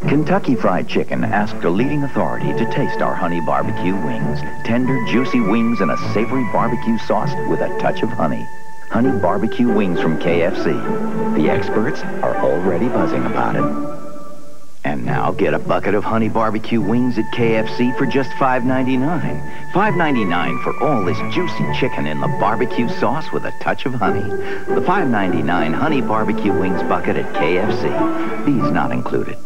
Kentucky Fried Chicken asked a leading authority to taste our honey barbecue wings. Tender, juicy wings in a savory barbecue sauce with a touch of honey. Honey barbecue wings from KFC. The experts are already buzzing about it. And now get a bucket of honey barbecue wings at KFC for just $5.99. $5.99 for all this juicy chicken in the barbecue sauce with a touch of honey. The $5.99 honey barbecue wings bucket at KFC. These not included.